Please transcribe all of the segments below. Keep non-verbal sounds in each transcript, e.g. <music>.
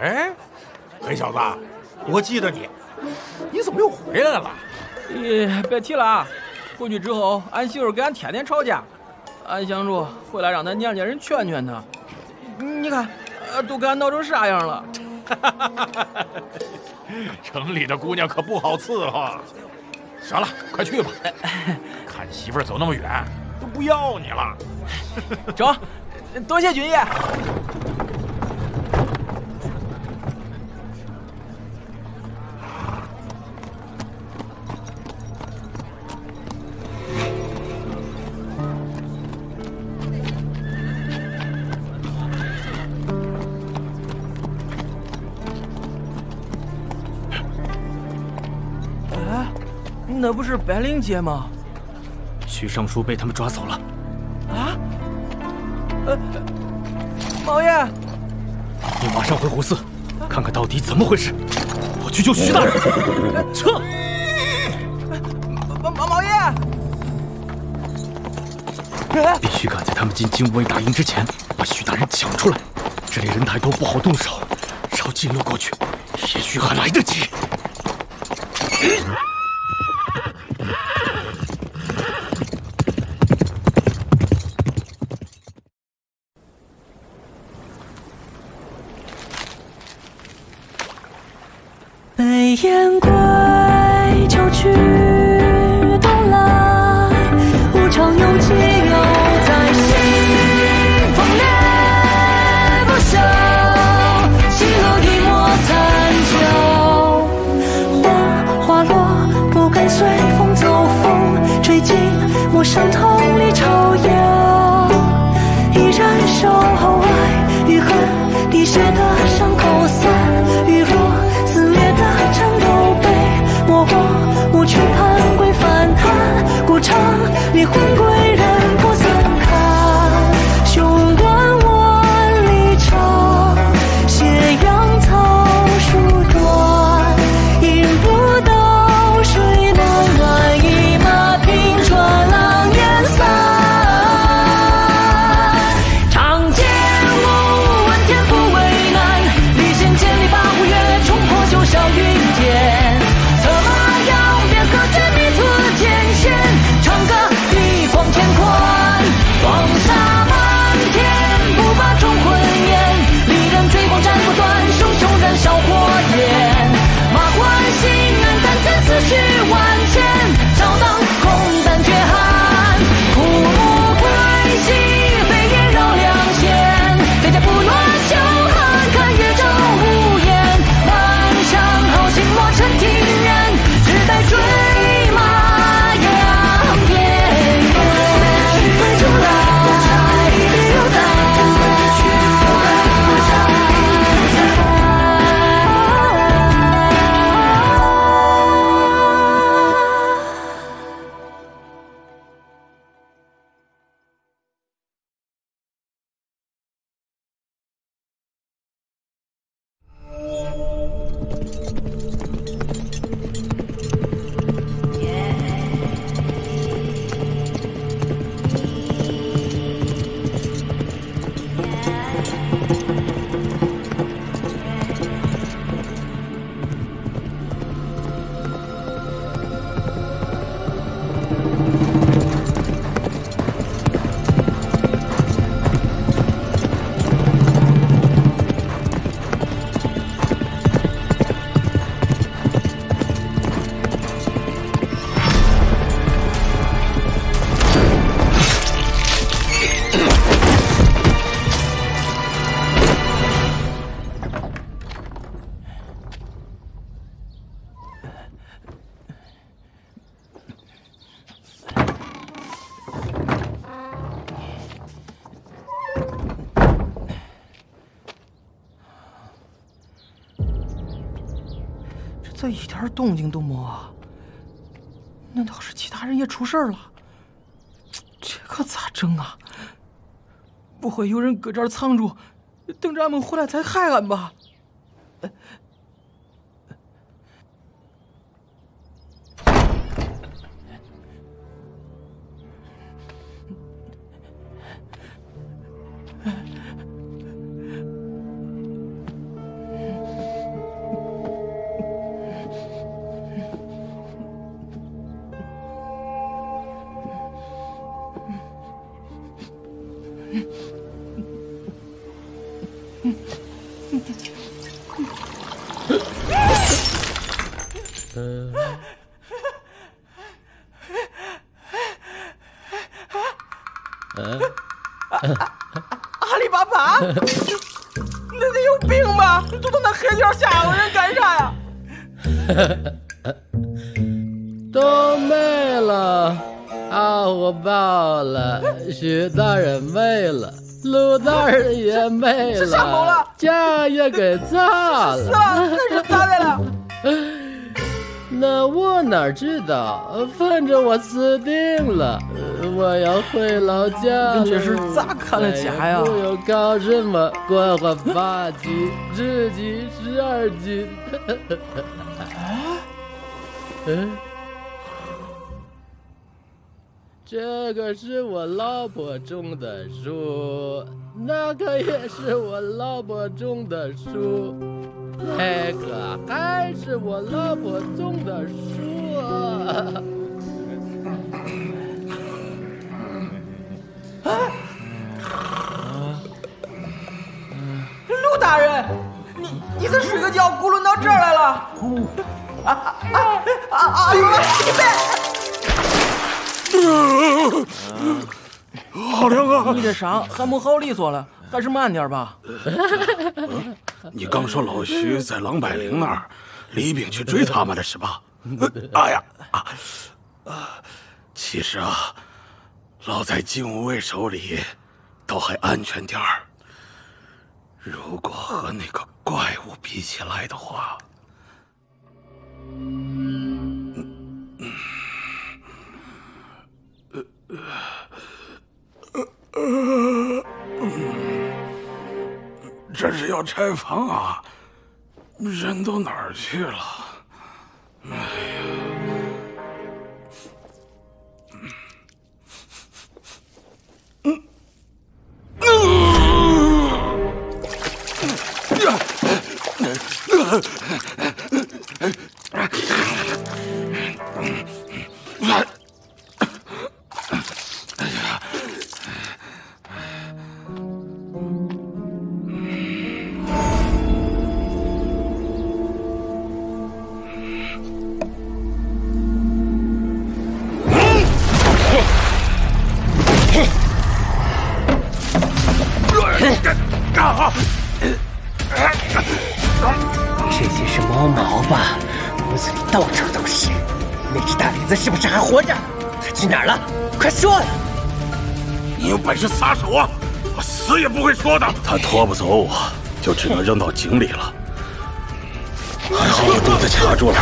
哎，黑小子，我记得你，你怎么又回来了？咦，别提了，回去之后，俺媳妇跟俺天天吵架，俺想着回来让咱娘家人劝劝她。你看，都给俺闹成啥样了？<laughs> 城里的姑娘可不好伺候。行了，快去吧，<laughs> 看媳妇走那么远，都不要你了。<laughs> 走，多谢军爷。那不是白灵姐吗？徐尚书被他们抓走了。啊？呃，毛爷，你马上回胡寺，看看到底怎么回事。我去救徐大人。撤！毛毛毛爷，必须赶在他们进精武卫大营之前，把徐大人抢出来。这里人太多，不好动手。绕近路过去，也许还来得及。天归，秋去动静都没啊？难道是其他人也出事了？这可咋整啊？不会有人搁这儿藏住，等着俺们回来才害俺吧？阿里巴巴，<laughs> 那得有病吧？都到那黑点吓唬人干啥呀？<laughs> 都没了，啊，我爆了，徐大人没了，陆大人也没了家也给砸是了。啊，那是咋的了？那我哪知道？反正我死定了，我要回老家了。这是咋看的家呀再也不用搞什么官话八级、十级、十二级。嗯，<laughs> 这个是我老婆种的树，那个也是我老婆种的树。那个还是我老婆种的树啊！陆大人，你你这睡个觉咕噜到这儿来了？啊啊啊啊啊！有了，好凉啊！你这伤还没好利索了，还是慢点吧。<laughs> 你刚说老徐在郎百灵那儿，李炳去追他们了是吧？<laughs> 哎呀啊啊！其实啊，落在金无畏手里，倒还安全点儿。如果和那个怪物比起来的话，这是要拆房啊！人都哪儿去了？哪儿了？快说呀！你有本事撒手啊！我死也不会说的。他拖不走我，就只能扔到井里了。还好我肚子卡住了，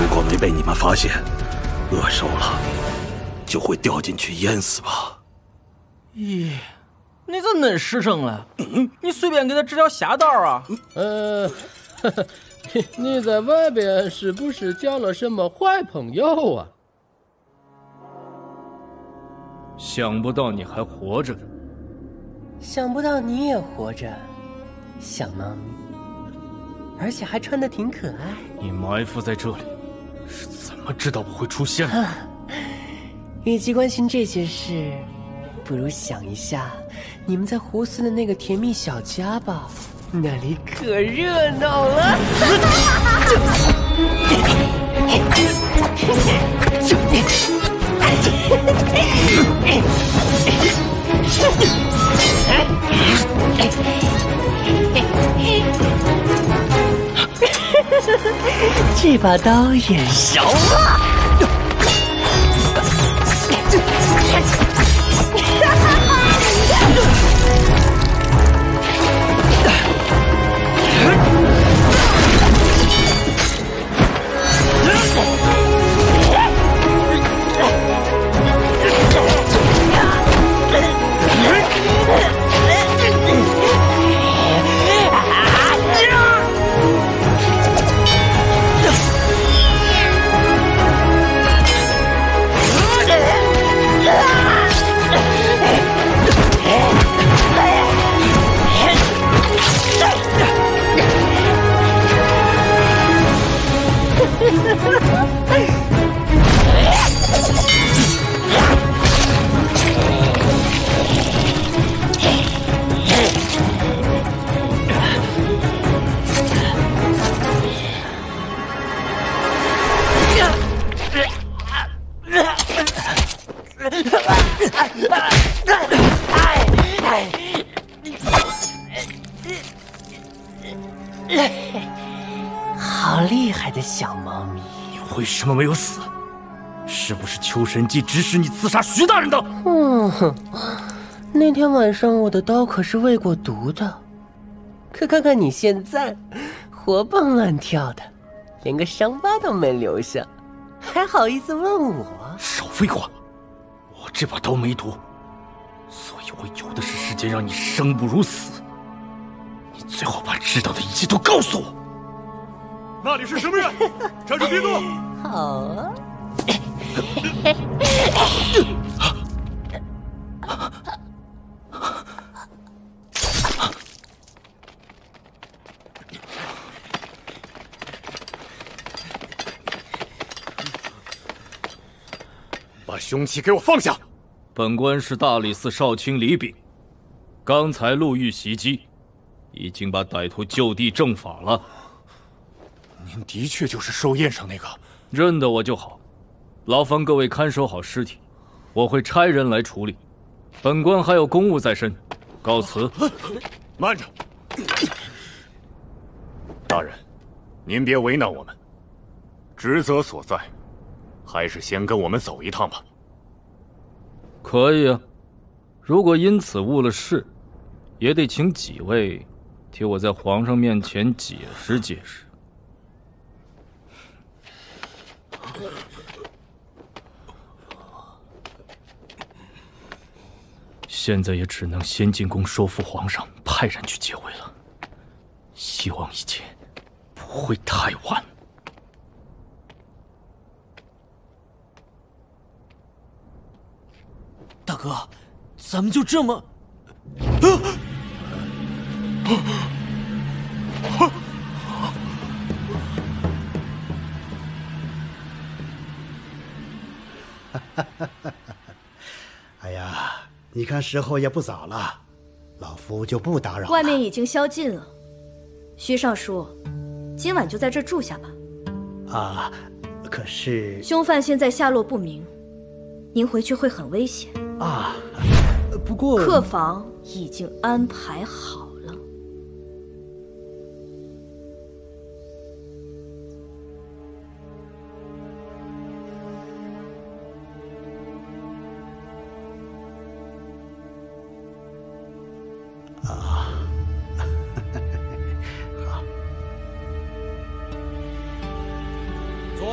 如果没被你们发现，饿瘦了就会掉进去淹死吧。咦，你咋恁实诚了？你随便给他指条下道啊！呃，你 <laughs> 你在外边是不是交了什么坏朋友啊？想不到你还活着。想不到你也活着，小猫咪，而且还穿的挺可爱。你埋伏在这里，是怎么知道我会出现的？<laughs> 与其关心这些事，不如想一下你们在胡思的那个甜蜜小家吧，那里可热闹了。<laughs> <laughs> 这把刀眼熟了。什么没有死？是不是秋神祭指使你刺杀徐大人的？嗯，那天晚上我的刀可是喂过毒的。可看看你现在，活蹦乱跳的，连个伤疤都没留下，还好意思问我？少废话！我这把刀没毒，所以我有的是时间让你生不如死。你最好把知道的一切都告诉我。那里是什么人？<laughs> 站住别动！好啊。把凶器给我放下！本官是大理寺少卿李炳，刚才路遇袭击，已经把歹徒就地正法了。您的确就是寿宴上那个？认得我就好。劳烦各位看守好尸体，我会差人来处理。本官还有公务在身，告辞。慢着，大人，您别为难我们，职责所在。还是先跟我们走一趟吧。可以啊，如果因此误了事，也得请几位替我在皇上面前解释解释。现在也只能先进宫说服皇上，派人去解围了。希望一切不会太晚。大哥，咱们就这么……啊 <laughs> 哎呀，你看时候也不早了，老夫就不打扰。外面已经宵禁了，徐尚书，今晚就在这住下吧。啊，可是凶犯现在下落不明，您回去会很危险。啊，不过客房已经安排好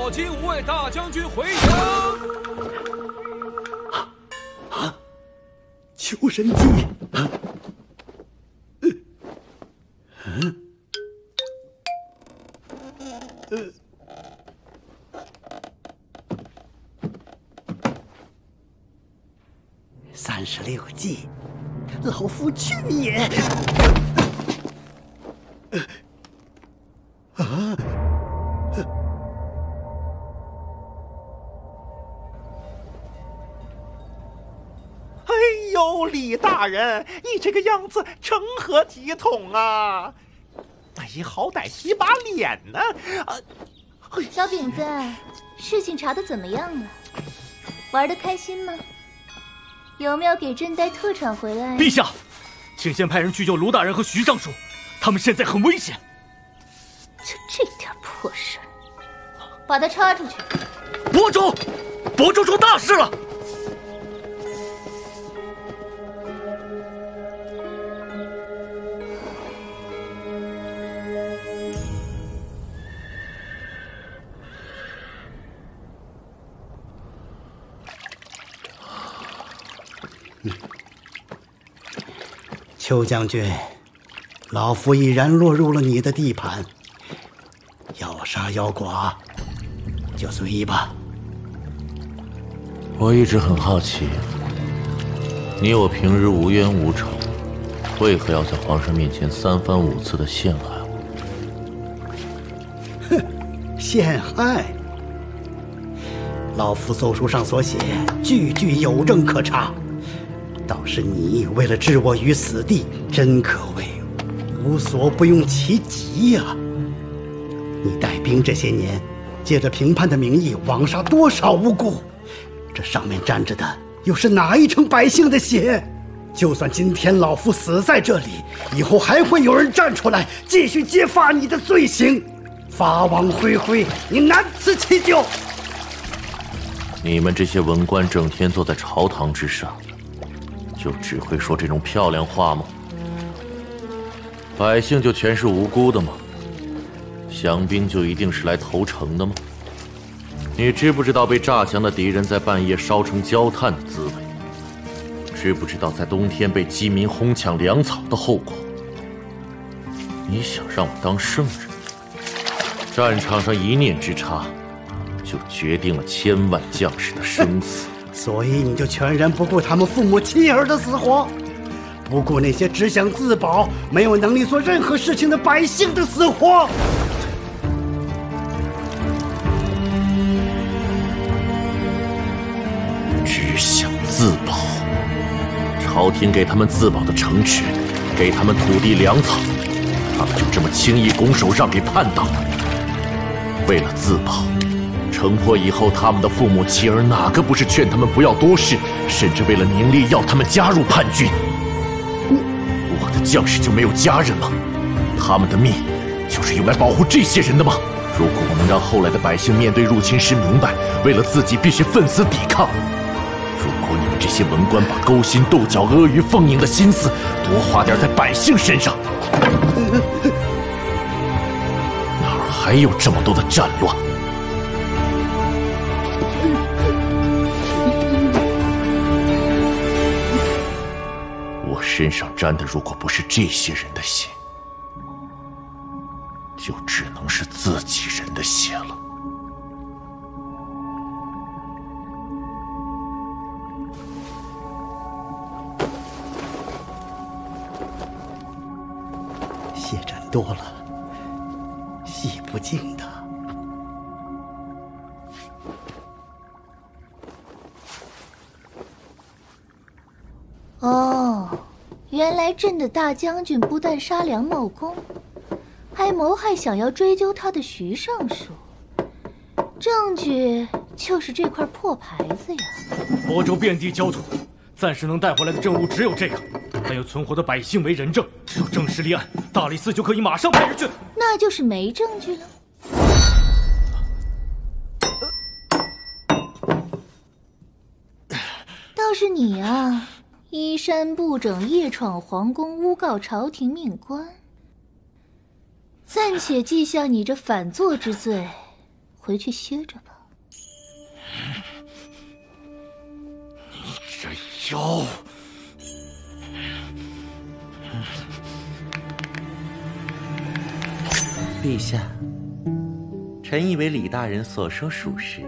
金吾卫大将军回营。啊啊求神机！啊，人，你这个样子成何体统啊！哎呀，好歹洗把脸呢！啊，小饼子，事情查的怎么样了？玩的开心吗？有没有给朕带特产回来？陛下，请先派人去救卢大人和徐尚书，他们现在很危险。就这点破事，把他插出去！伯主，伯主出大事了！邱将军，老夫已然落入了你的地盘，要杀要剐，就随意吧。我一直很好奇，你我平日无冤无仇，为何要在皇上面前三番五次的陷害我？哼，陷害！老夫奏书上所写，句句有证可查。倒是你为了置我于死地，真可谓无所不用其极呀！你带兵这些年，借着平叛的名义枉杀多少无辜？这上面沾着的又是哪一城百姓的血？就算今天老夫死在这里，以后还会有人站出来继续揭发你的罪行。法网恢恢，你难辞其咎。你们这些文官整天坐在朝堂之上，就只会说这种漂亮话吗？百姓就全是无辜的吗？降兵就一定是来投诚的吗？你知不知道被炸降的敌人在半夜烧成焦炭的滋味？知不知道在冬天被饥民哄抢粮草的后果？你想让我当圣人？战场上一念之差，就决定了千万将士的生死。所以你就全然不顾他们父母妻儿的死活，不顾那些只想自保、没有能力做任何事情的百姓的死活。只想自保。朝廷给他们自保的城池，给他们土地粮草，他们就这么轻易拱手让给叛党？为了自保，城破以后，他们的父母妻儿哪个不是劝他们不要多事，甚至为了名利要他们加入叛军？我我的将士就没有家人吗？他们的命就是用来保护这些人的吗？如果我能让后来的百姓面对入侵时明白，为了自己必须奋死抵抗。如果你们这些文官把勾心斗角、阿谀奉迎的心思多花点在百姓身上，哪儿还有这么多的战乱？我身上沾的如果不是这些人的血，就只能是自己人的血了。血沾多了，洗不净的。来朕的大将军不但杀梁茂公，还谋害想要追究他的徐尚书。证据就是这块破牌子呀！亳州遍地焦土，暂时能带回来的证物只有这个，还有存活的百姓为人证。只要正式立案，大理寺就可以马上派人去。那就是没证据了。倒是你啊，衣衫不整，夜闯皇宫，诬告朝廷命官，暂且记下你这反坐之罪，回去歇着吧。你这妖！陛下，臣以为李大人所说属实。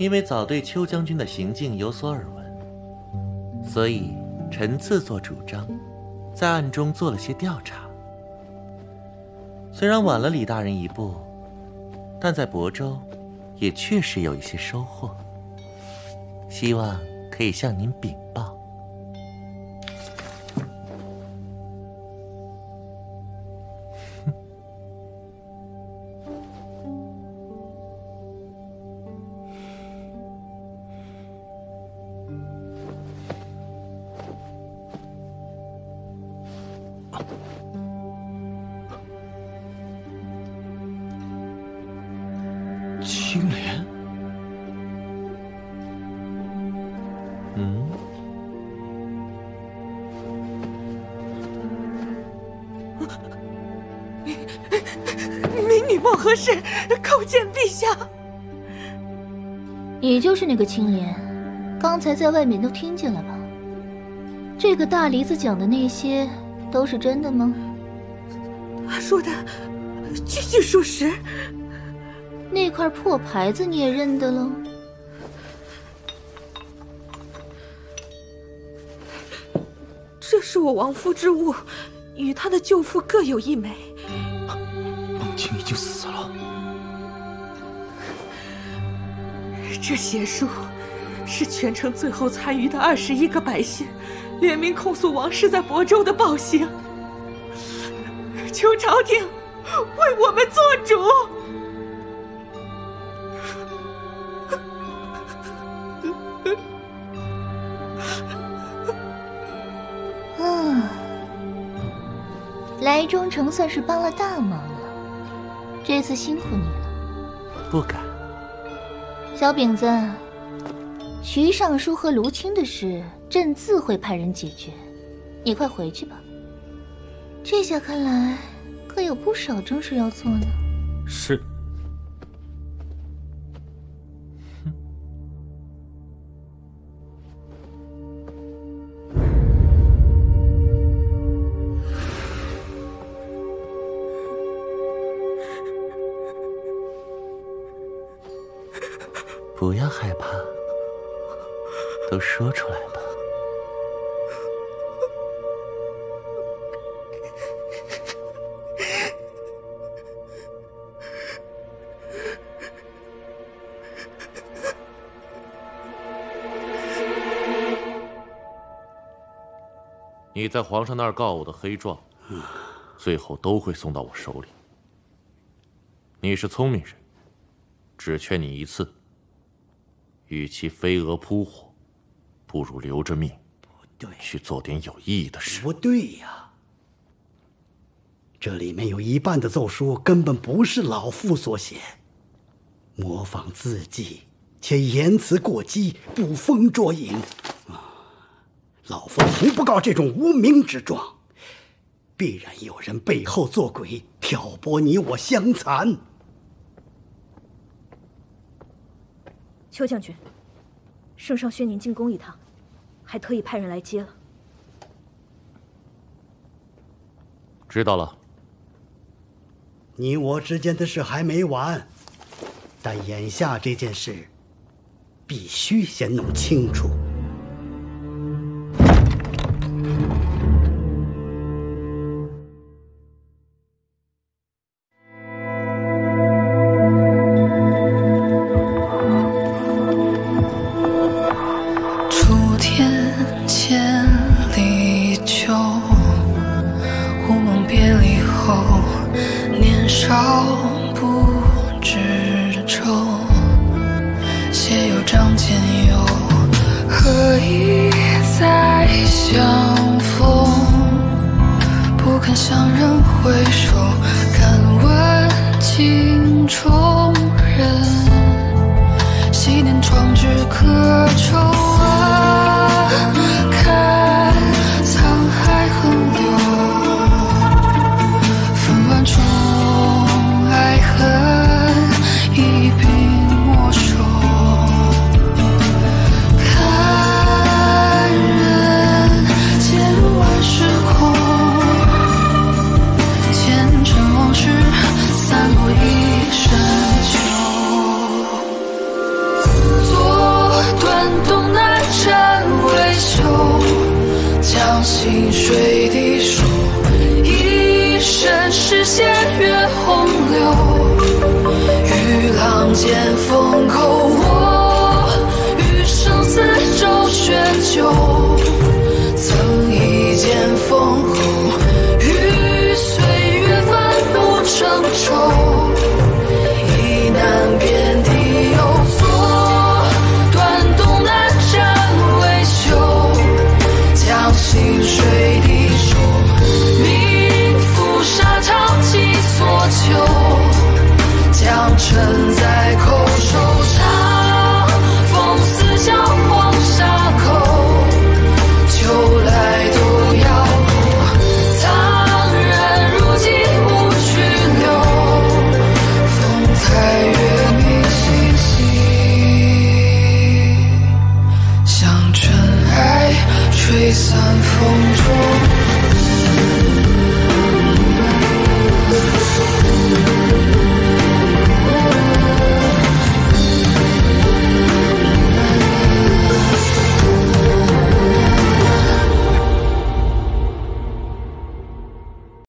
因为早对邱将军的行径有所耳闻，所以臣自作主张，在暗中做了些调查。虽然晚了李大人一步，但在亳州，也确实有一些收获。希望可以向您禀 <laughs> 民女貌合适？叩见陛下。你就是那个青莲，刚才在外面都听见了吧？这个大梨子讲的那些都是真的吗？他说的句句属实。那块破牌子你也认得了？这是我亡夫之物，与他的舅父各有一枚。已经死了。这血书是全城最后参与的二十一个百姓联名控诉王氏在亳州的暴行，求朝廷为我们做主。来中城算是帮了大忙了，这次辛苦你了。不敢。小饼子，徐尚书和卢青的事，朕自会派人解决，你快回去吧。这下看来，可有不少正事要做呢。是。不要害怕，都说出来吧。你在皇上那儿告我的黑状，最后都会送到我手里。你是聪明人，只劝你一次。与其飞蛾扑火，不如留着命，不对，去做点有意义的事。不对呀，这里面有一半的奏书根本不是老夫所写，模仿字迹，且言辞过激，捕风捉影。啊，老夫从不告这种无名之状，必然有人背后作鬼，挑拨你我相残。邱将军，圣上宣您进宫一趟，还特意派人来接了。知道了。你我之间的事还没完，但眼下这件事，必须先弄清楚。